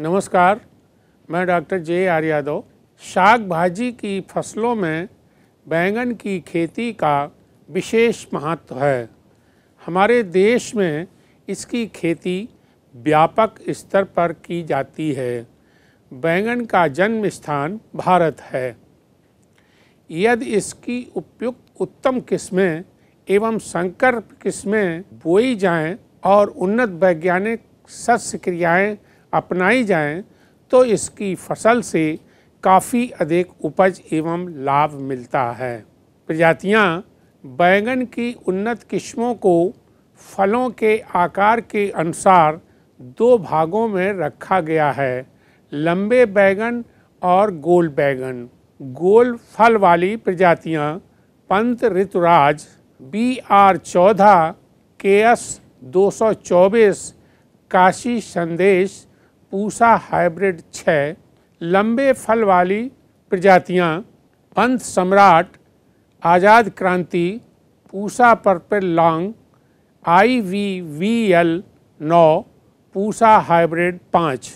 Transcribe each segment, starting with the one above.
नमस्कार, मैं doctor J are Yadav. शाक भाजी की फ़सलों में बैंगन की खेती का विशेष महत्व है। हमारे देश में इसकी खेती व्यापक स्तर पर की जाती है। बैंगन का जन्म स्थान भारत है। यदि इसकी उपयुक्त उत्तम किस्में एवं संकर किस्में बोई जाएँ और उन्नत वैज्ञानिक सस्य क्रियाएँ अपनाई जाएँ तो इसकी फ़सल से काफ़ी अधिक उपज एवं लाभ मिलता है। प्रजातियाँ बैंगन की उन्नत किस्मों को फलों के आकार के अनुसार दो भागों में रखा गया है, लंबे बैंगन और गोल बैंगन। गोल फल वाली प्रजातियाँ पंत ऋतुराज, बी आर चौदह के एस दो सौ चौबीस, काशी संदेश पूसा हाइब्रिड छः लंबे फल वाली प्रजातियाँ, Pant Samrat, Azad Kranti, Pusa purple long, I V V L now, Pusa hybrid पाँच।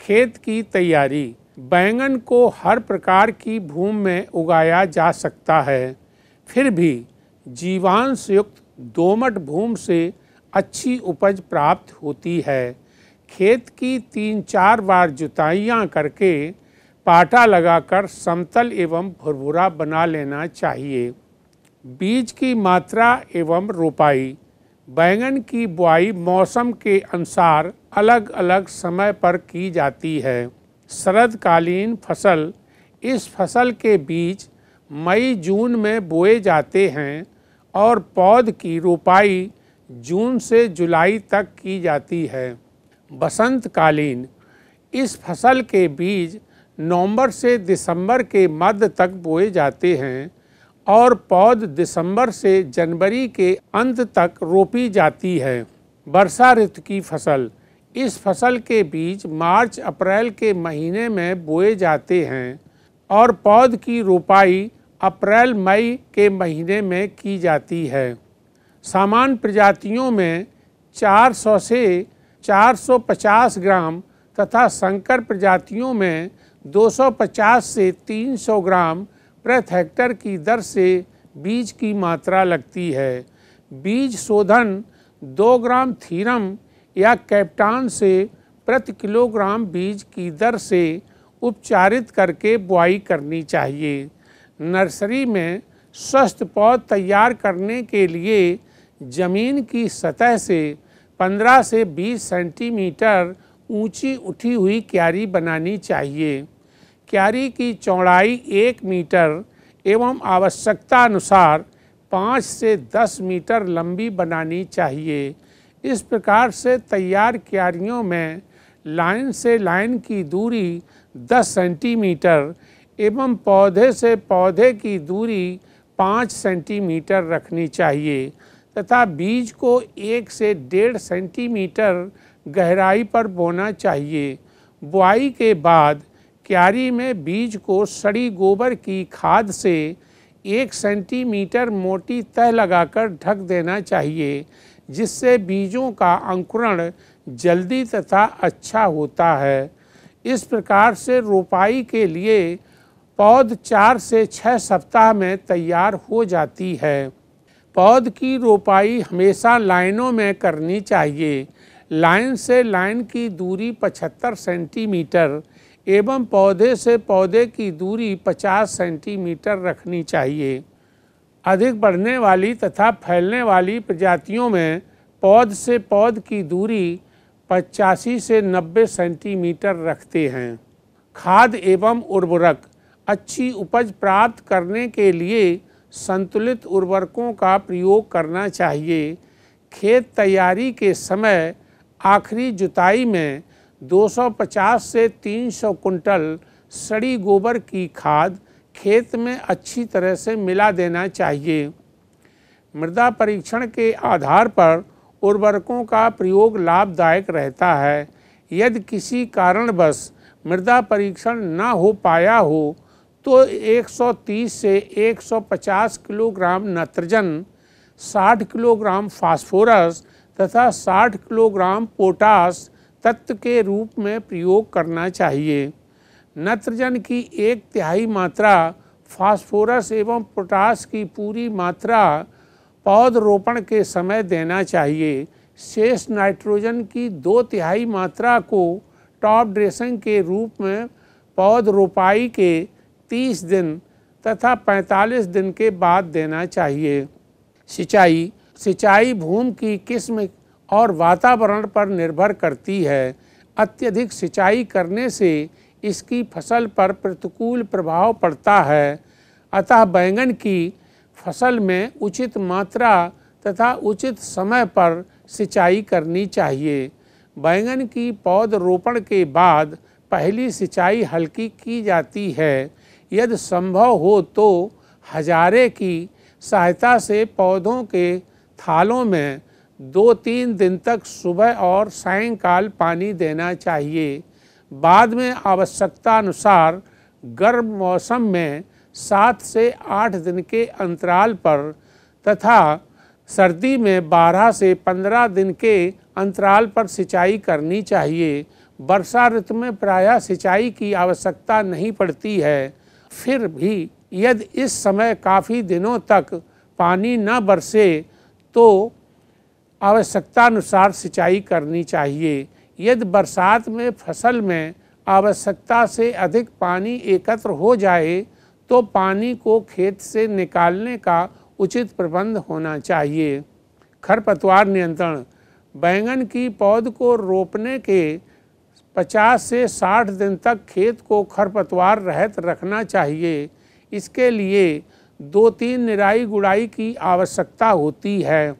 खेत की तैयारी। बैंगन को हर प्रकार की भूमि में उगाया जा सकता है। फिर भी जीवांश युक्त दोमट भूमि से अच्छी उपज प्राप्त होती है। खेत की तीन चार बार जुताइयाँ करके पाटा लगाकर समतल एवं भुरभुरा बना लेना चाहिए। बीज की मात्रा एवं रोपाई। बैंगन की बुआई मौसम के अनुसार अलग अलग समय पर की जाती है। शरदकालीन फ़सल। इस फ़सल के बीज मई, जून में बोए जाते हैं और पौध की रोपाई जून से जुलाई तक की जाती है। बसंतकालीन इस फ़सल के बीज नवंबर से दिसंबर के मध्य तक बोए जाते हैं और पौध दिसंबर से जनवरी के अंत तक रोपी जाती है। वर्षा ऋतु की फ़सल, इस फ़सल के बीज मार्च, अप्रैल के महीने में बोए जाते हैं और पौध की रोपाई अप्रैल, मई के महीने में की जाती है। सामान्य प्रजातियों में 400 से 450 ग्राम तथा संकर प्रजातियों में 250 से 300 ग्राम प्रति हेक्टर की दर से बीज की मात्रा लगती है। बीज शोधन 2 ग्राम थीरम या कैप्टान से प्रति किलोग्राम बीज की दर से उपचारित करके बुआई करनी चाहिए। नर्सरी में स्वस्थ पौध तैयार करने के लिए ज़मीन की सतह से 15 से 20 सेंटीमीटर ऊँची उठी हुई क्यारी बनानी चाहिए। क्यारी की चौड़ाई एक मीटर एवं आवश्यकता अनुसार पाँच से दस मीटर लंबी बनानी चाहिए। इस प्रकार से तैयार क्यारियों में लाइन से लाइन की दूरी 10 सेंटीमीटर एवं पौधे से पौधे की दूरी 5 सेंटीमीटर रखनी चाहिए। तथा बीज को एक से डेढ़ सेंटीमीटर गहराई पर बोना चाहिए। बुआई के बाद क्यारी में बीज को सड़ी गोबर की खाद से एक सेंटीमीटर मोटी तह लगाकर ढक देना चाहिए, जिससे बीजों का अंकुरण जल्दी तथा अच्छा होता है। इस प्रकार से रोपाई के लिए पौध चार से छः सप्ताह में तैयार हो जाती है। पौध की रोपाई हमेशा लाइनों में करनी चाहिए। लाइन से लाइन की दूरी 75 सेंटीमीटर एवं पौधे से पौधे की दूरी 50 सेंटीमीटर रखनी चाहिए। अधिक बढ़ने वाली तथा फैलने वाली प्रजातियों में पौध से पौध की दूरी पचासी से 90 सेंटीमीटर रखते हैं। खाद एवं उर्वरक अच्छी उपज प्राप्त करने के लिए संतुलित उर्वरकों का प्रयोग करना चाहिए। खेत तैयारी के समय आखिरी जुताई में 250 से 300 कुंटल सड़ी गोबर की खाद खेत में अच्छी तरह से मिला देना चाहिए। मृदा परीक्षण के आधार पर उर्वरकों का प्रयोग लाभदायक रहता है। यदि किसी कारणवश मृदा परीक्षण न हो पाया हो तो 130 से 150 किलोग्राम नाइट्रोजन 60 किलोग्राम फास्फोरस तथा 60 किलोग्राम पोटास तत्व के रूप में प्रयोग करना चाहिए। नत्रजन की एक तिहाई मात्रा, फास्फोरस एवं पोटास की पूरी मात्रा पौध रोपण के समय देना चाहिए। शेष नाइट्रोजन की दो तिहाई मात्रा को टॉप ड्रेसिंग के रूप में पौध रोपाई के 30 दिन तथा 45 दिन के बाद देना चाहिए। सिंचाई सिंचाई भूमि की किस्म और वातावरण पर निर्भर करती है। अत्यधिक सिंचाई करने से इसकी फ़सल पर प्रतिकूल प्रभाव पड़ता है। अतः बैंगन की फ़सल में उचित मात्रा तथा उचित समय पर सिंचाई करनी चाहिए। बैंगन की पौध रोपण के बाद पहली सिंचाई हल्की की जाती है। यदि संभव हो तो हजारे की सहायता से पौधों के थालों में दो तीन दिन तक सुबह और सायंकाल पानी देना चाहिए। बाद में आवश्यकता अनुसार गर्म मौसम में सात से आठ दिन के अंतराल पर तथा सर्दी में बारह से पंद्रह दिन के अंतराल पर सिंचाई करनी चाहिए। वर्षा ऋतु में प्रायः सिंचाई की आवश्यकता नहीं पड़ती है। फिर भी यदि इस समय काफ़ी दिनों तक पानी न बरसे तो आवश्यकता अनुसार सिंचाई करनी चाहिए। यदि बरसात में, फ़सल में आवश्यकता से अधिक पानी एकत्र हो जाए तो पानी को खेत से निकालने का उचित प्रबंध होना चाहिए। खरपतवार नियंत्रण, बैंगन की पौध को रोपने के 50 से 60 दिन तक खेत को खरपतवार रहित रखना चाहिए। इसके लिए दो तीन निराई गुड़ाई की आवश्यकता होती है।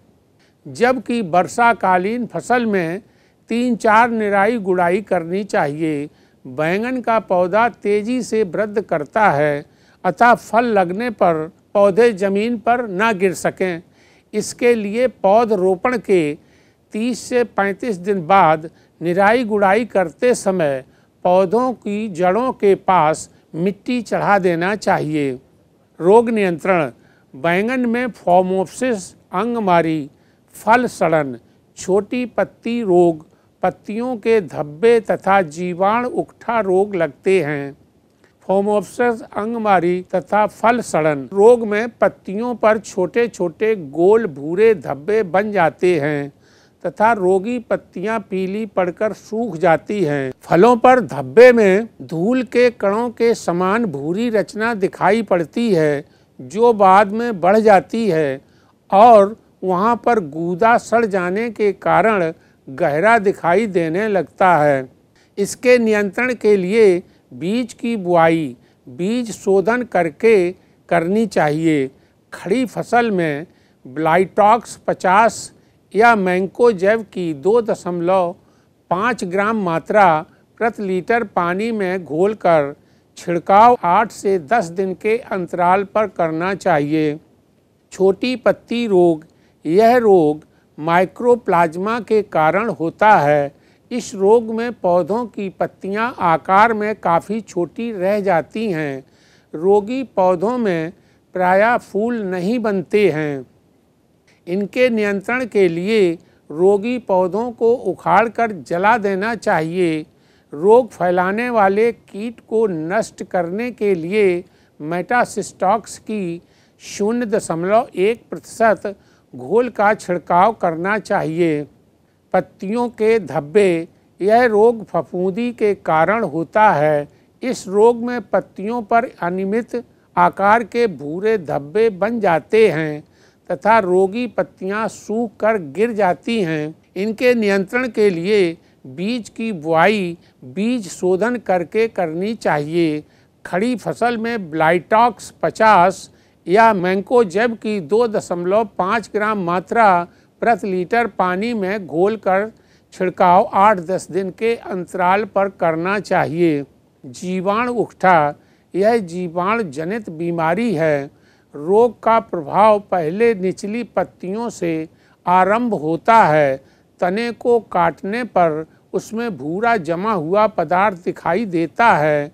जबकि वर्षाकालीन फ़सल में तीन चार निराई गुड़ाई करनी चाहिए। बैंगन का पौधा तेज़ी से वृद्ध करता है, अतः फल लगने पर पौधे ज़मीन पर न गिर सकें। इसके लिए पौध रोपण के 30 से 35 दिन बाद निराई गुड़ाई करते समय पौधों की जड़ों के पास मिट्टी चढ़ा देना चाहिए। रोग नियंत्रण, बैंगन में फॉर्मोप्सिस, अंगमारी, फल सड़न, छोटी पत्ती रोग, पत्तियों के धब्बे तथा जीवाणु उकठा रोग लगते हैं। फोमोप्सिस अंगमारी तथा फल सड़न रोग में पत्तियों पर छोटे छोटे गोल भूरे धब्बे बन जाते हैं। तथा रोगी पत्तियाँ पीली पड़कर सूख जाती हैं। फलों पर धब्बे में धूल के कणों के समान भूरी रचना दिखाई पड़ती है, जो बाद में बढ़ जाती है और वहाँ पर गूदा सड़ जाने के कारण गहरा दिखाई देने लगता है। इसके नियंत्रण के लिए बीज की बुआई, बीज शोधन करके करनी चाहिए। खड़ी फ़सल में ब्लाइटॉक्स 50 या मैंको जैव की दो दशमलव पाँच ग्राम मात्रा प्रति लीटर पानी में घोलकर छिड़काव आठ से दस दिन के अंतराल पर करना चाहिए। छोटी पत्ती रोग, यह रोग माइक्रोप्लाज्मा के कारण होता है। इस रोग में पौधों की पत्तियाँ आकार में काफ़ी छोटी रह जाती हैं। रोगी पौधों में प्रायः फूल नहीं बनते हैं। इनके नियंत्रण के लिए रोगी पौधों को उखाड़कर जला देना चाहिए। रोग फैलाने वाले कीट को नष्ट करने के लिए मेटासिस्टॉक्स की शून्य दशमलव एक प्रतिशत घोल का छिड़काव करना चाहिए। पत्तियों के धब्बे, यह रोग फफूंदी के कारण होता है। इस रोग में पत्तियों पर अनियमित आकार के भूरे धब्बे बन जाते हैं। तथा रोगी पत्तियाँ सूख कर गिर जाती हैं। इनके नियंत्रण के लिए बीज की बुआई, बीज शोधन करके करनी चाहिए। खड़ी फ़सल में ब्लाइटॉक्स 50 या मैंकोजेब की दो दशमलव पाँच ग्राम मात्रा प्रति लीटर पानी में घोलकर छिड़काव आठ दस दिन के अंतराल पर करना चाहिए। जीवाणु उकठा यह जीवाणु जनित बीमारी है। रोग का प्रभाव पहले निचली पत्तियों से आरंभ होता है, तने को काटने पर उसमें भूरा जमा हुआ पदार्थ दिखाई देता है।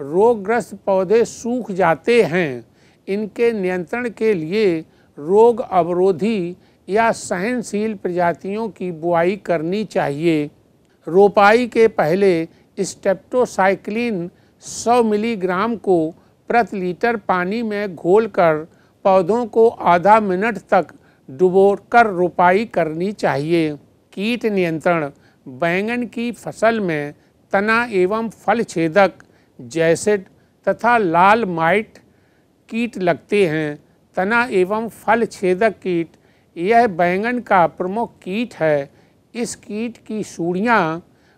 रोगग्रस्त पौधे सूख जाते हैं। इनके नियंत्रण के लिए रोग अवरोधी या सहनशील प्रजातियों की बुआई करनी चाहिए। रोपाई के पहले स्टेप्टोसाइक्लिन 100 मिलीग्राम को प्रति लीटर पानी में घोलकर पौधों को आधा मिनट तक डुबोकर रोपाई करनी चाहिए। कीट नियंत्रण, बैंगन की फ़सल में तना एवं फल छेदक जैसेड तथा लाल माइट कीट लगते हैं। तना एवं फल छेदक कीट, यह बैंगन का प्रमुख कीट है। इस कीट की सूढ़ियाँ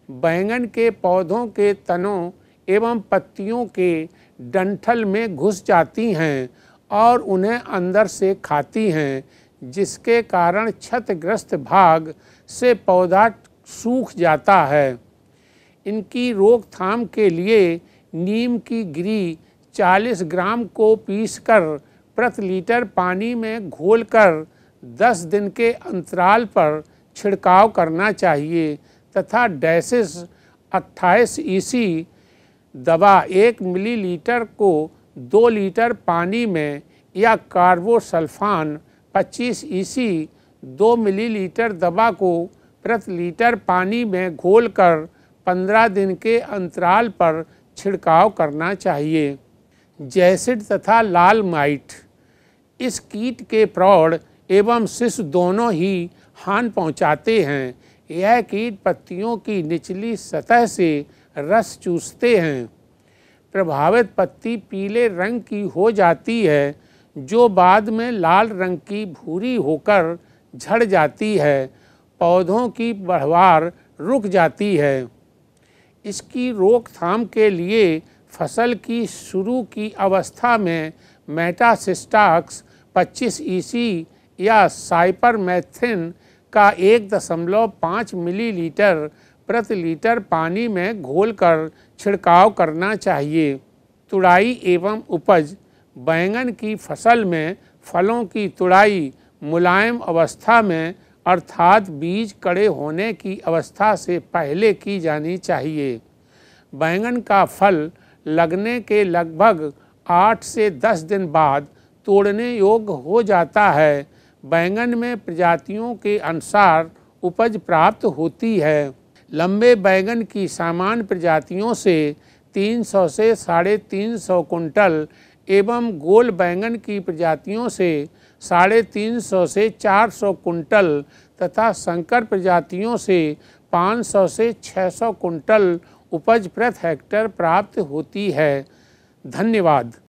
बैंगन के पौधों के तनों एवं पत्तियों के डंठल में घुस जाती हैं और उन्हें अंदर से खाती हैं, जिसके कारण क्षतग्रस्त भाग से पौधा सूख जाता है। इनकी रोकथाम के लिए नीम की गिरी 40 ग्राम को पीसकर प्रति लीटर पानी में घोलकर 10 दिन के अंतराल पर छिड़काव करना चाहिए तथा डैसिस 28 ईसी दवा एक मिलीलीटर को दो लीटर पानी में या कार्बोसल्फान 25 ईसी दो मिलीलीटर दवा को प्रति लीटर पानी में घोलकर 15 दिन के अंतराल पर छिड़काव करना चाहिए। जैसिड तथा लाल माइट। इस कीट के प्रौढ़ एवं शिशु दोनों ही हान पहुंचाते हैं। यह कीट पत्तियों की निचली सतह से रस चूसते हैं। प्रभावित पत्ती पीले रंग की हो जाती है, जो बाद में लाल रंग की भूरी होकर झड़ जाती है। पौधों की बढ़वार रुक जाती है। इसकी रोकथाम के लिए फ़सल की शुरू की अवस्था में मेटासिस्टाक्स 25 ईसी या साइपरमेथिन का एक दशमलव पाँच मिलीलीटर प्रति लीटर पानी में घोलकर छिड़काव करना चाहिए। तुड़ाई एवं उपज, बैंगन की फ़सल में फलों की तुड़ाई मुलायम अवस्था में, अर्थात बीज कड़े होने की अवस्था से पहले की जानी चाहिए। बैंगन का फल लगने के लगभग आठ से दस दिन बाद तोड़ने योग्य हो जाता है। बैंगन में प्रजातियों के अनुसार उपज प्राप्त होती है। लंबे बैंगन की सामान्य प्रजातियों से 300 से साढ़े तीन सौ कुंटल एवं गोल बैंगन की प्रजातियों से साढ़े तीन सौ से चार सौ कुंटल तथा संकर प्रजातियों से 500 से 600 कुंटल उपज प्रति हेक्टर प्राप्त होती है। धन्यवाद।